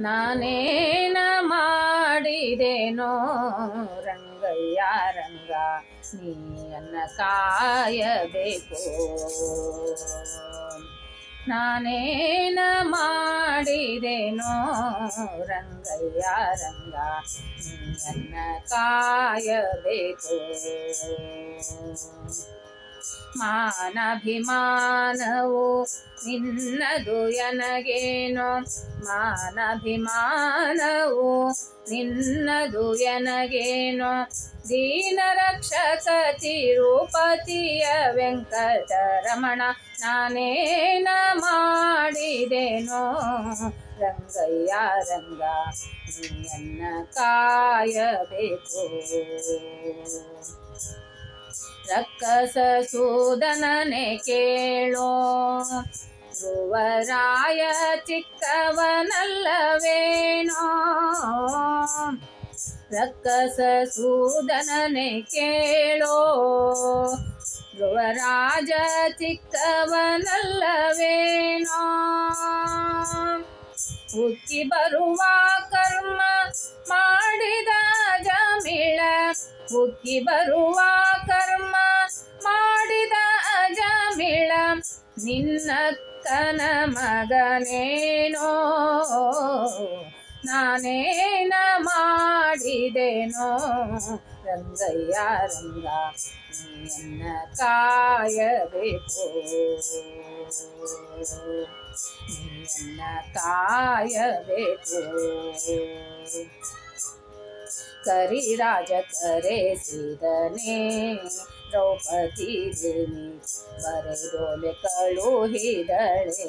ನಾನೇನ ಮಾಡಿದೆನೋ ರಂಗಯ್ಯ ರಂಗ ನೀಯನ್ನ ಕಾಯಬೇಕು ನಾನೇನ ಮಾಡಿದೆನೋ ರಂಗಯ್ಯ ರಂಗ ನೀಯನ್ನ ಕಾಯಬೇಕು ಮಾನಭಿಮಾನವು ನಿನ್ನದು ಎನಗೇನು? ಮಾನಭಿಮಾನವು ನಿನ್ನದು ಎನಗೇನು? ದೀನ ರಕ್ಷಕ ತಿರುಪತಿಯ ವೆಂಕಟರಮಣ ನಾನೇನ ಮಾಡಿದೆನೋ? ರಂಗಯ್ಯ, ರಂಗ, ನೀಯನ್ನ ಕಾಯಬೇಕು. ರಕ್ಕಸ ಸೂದನನೆ ಕೇಳೋ. ಧ್ರುವರಾಯ ಚಿಕ್ಕವನಲ್ಲವೇನೋ. ರಕ್ಕಸ ಸೂದನನೆ ಕೇಳೋ. ಧ್ರುವರಾಜ ಚಿಕ್ಕವನಲ್ಲವೇನೋ. ಹುಟ್ಟಿ ಬರುವ ಕರ್ಮ ಮಾಡಿದ ಜಮಿಳ ಹುಟ್ಟಿ ಬರುವ ನಿನ್ನಕ್ಕನ ಮಗನೇನೋ ನಾನೇನ ಮಾಡಿದೆನೋ ರಂಗಯ್ಯ ರಂಗ ನೀಯನ್ನ ಕಾಯಬೇಕು ನೀಯನ್ನ ಕಾಯಬೇಕು ಕರಿರಾಜ ಕರೆಸಿದನೆ ದ್ರೌಪದಿ ದೇವಿ ಬರೆದೊಲೆ ಕಳುಹಿದಳೆ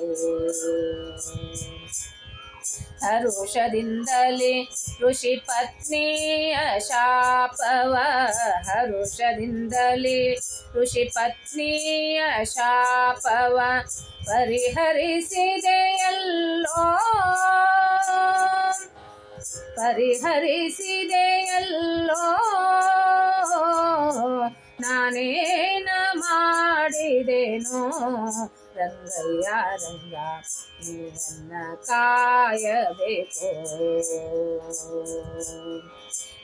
ಹರುಷದಿಂದಲೇ ಋಷಿ ಪತ್ನಿಯ ಶಾಪವ ಹರುಷದಿಂದಲೇ ಋಷಿ ಪತ್ನಿಯ ಶಾಪವ ಪರಿಹರಿಸಿದೆಯಲ್ಲೋ ಪರಿಹರಿಸಿದೆಯಲ್ಲೋ ನಾನೇನ ಮಾಡಿದೆನೋ? ರಂಗಯ್ಯ ರಂಗ ನೀನನ್ನ ಕಾಯಬೇಕು.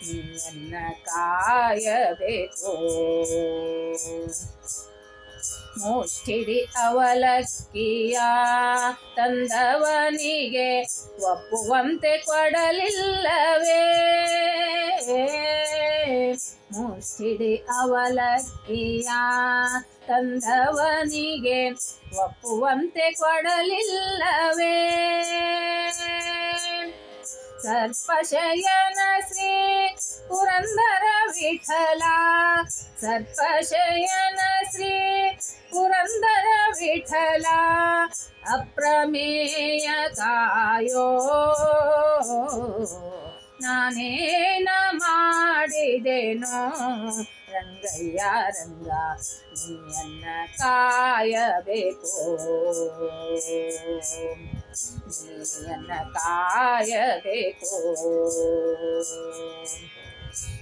ನೀನನ್ನ ಕಾಯಬೇಕು. ಮುಷ್ಟಿಡಿ ಅವಲಕ್ಕಿಯ ತಂದವನಿಗೆ ಒಪ್ಪುವಂತೆ ಕೊಡಲಿಲ್ಲವೇ? ಮುಷ್ಟಿಡಿ ಅವಲಕ್ಕಿಯ ತಂದವನಿಗೆ ಒಪ್ಪುವಂತೆ ಕೊಡಲಿಲ್ಲವೇ? ಸರ್ಪಶಯನ ಶ್ರೀ ಪುರಂದರ ವಿಠಲ ಸರ್ಪಶಯನ ಶ್ರೀ ಪುರಂದರ ವಿಠಲ ಅಪ್ರಮೇಯ ಕಾಯೋ ನಾನೇನ ಮಾಡಿದೆನೋ? ರಂಗಯ್ಯ ರಂಗ ನೀಯನ್ನ ಕಾಯಬೇಕು. ನೀಯನ್ನ ಕಾಯಬೇಕು.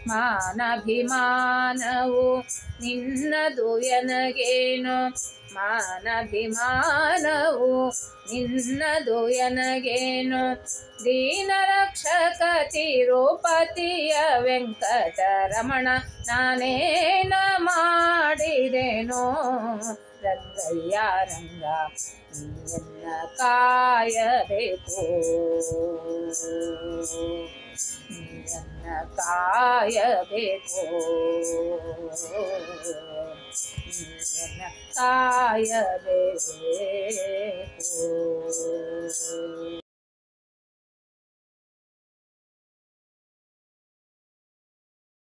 ಮಾನಭಿಮಾನವು ನಿನ್ನದು ಎನಗೇನು? ಮಾನಭಿಮಾನವು ನಿನ್ನದು ಎನಗೇನು? ದೀನ ರಕ್ಷಕ ತಿರುಪತಿಯ ವೆಂಕಟರಮಣ ನಾನೇನ ಮಾಡಿದೆನೋ? ರಂಗಯ್ಯ ರಂಗ ನೀಯನ್ನ ಕಾಯಬೇಕು ನೀಯನ್ನ ಕಾಯಬೇಕು ನೀಯನ್ನ ಕಾಯಬೇಕು